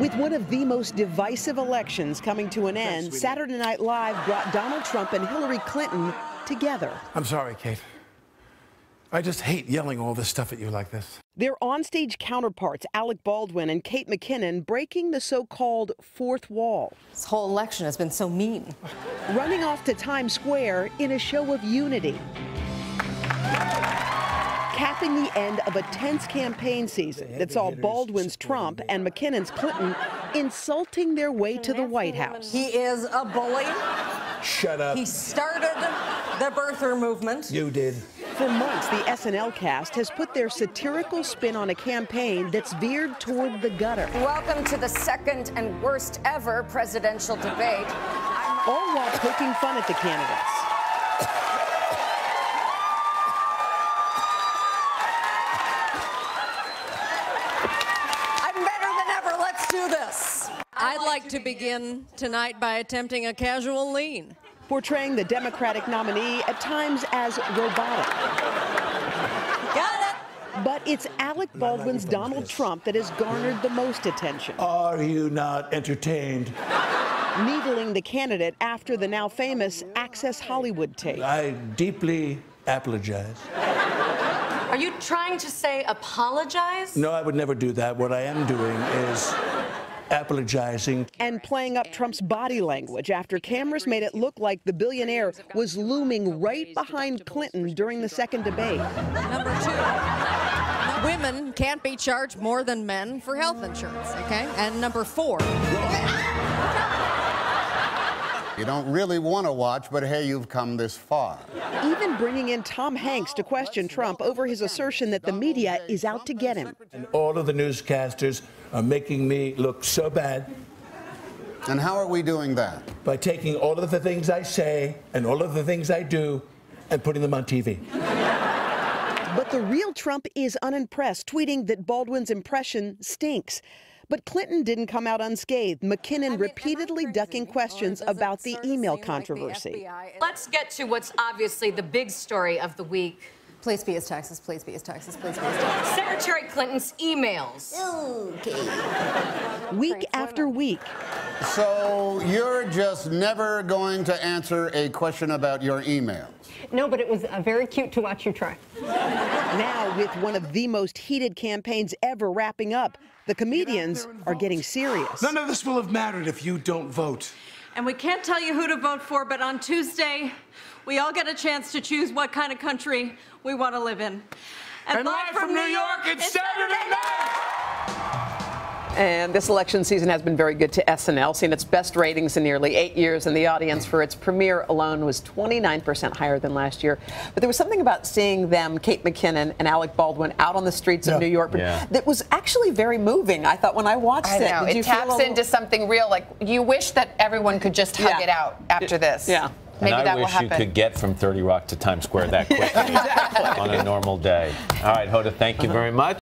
With one of the most divisive elections coming to an end, Saturday Night Live brought Donald Trump and Hillary Clinton together. I'm sorry, Kate. I just hate yelling all this stuff at you like this. Their onstage counterparts, Alec Baldwin and Kate McKinnon, breaking the so called fourth wall. This whole election has been so mean. Running off to Times Square in a show of unity. Capping the end of a tense campaign season that saw Baldwin's Trump and McKinnon's Clinton insulting their way to the White House. He is a bully. Shut up. He started the birther movement. You did. For months, the SNL cast has put their satirical spin on a campaign that's veered toward the gutter. Welcome to the second and worst ever presidential debate. All while poking fun at the candidates. This. I'd like to begin tonight by attempting a casual lean. Portraying the Democratic nominee at times as robotic. Got it. But it's Alec Baldwin's Donald Trump that has garnered the most attention. Are you not entertained? Needling the candidate after the now famous Access Hollywood tape. I deeply apologize. Are you trying to say apologize? No, I would never do that. What I am doing is apologizing. And playing up Trump's body language after cameras made it look like the billionaire was looming right behind Clinton during the second debate. Number two, women can't be charged more than men for health insurance, okay? And number four, You don't really want to watch, but hey, you've come this far. Even bringing in Tom Hanks to question Trump over his assertion that the media is out to get him. And all of the newscasters are making me look so bad And how are we doing that? by taking all of the things I say and all of the things I do and putting them on TV. But the real Trump is unimpressed, tweeting that Baldwin's impression stinks. But Clinton didn't come out unscathed, McKinnon repeatedly ducking questions about the email controversy. Let's get to what's obviously the big story of the week. Please be his taxes. Please be his taxes. Please be his taxes. Secretary Clinton's emails. Okay. Week after week, So you're just never going to answer a question about your emails. No, but it was uh, very cute to watch you try. now with one of the most heated campaigns ever wrapping up, the comedians are getting serious. None of this will have mattered if you don't vote. And we can't tell you who to vote for, but on Tuesday, we all get a chance to choose what kind of country we want to live in. And live from New York, it's Saturday night! And this election season has been very good to SNL, seeing its best ratings in nearly eight years, and the audience for its premiere alone was 29% higher than last year. But there was something about seeing them, Kate McKinnon and Alec Baldwin, out on the streets Yeah. of New York Yeah. that was actually very moving. I thought when I watched I know. Did you It feel taps little- into something real. Like, you wish that everyone could just hug Yeah. it out after this. Yeah. Maybe and I that will wish happen. you could get from 30 Rock to Times Square that quickly on a normal day. All right, Hoda, thank you uh-huh. very much.